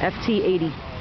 FT80.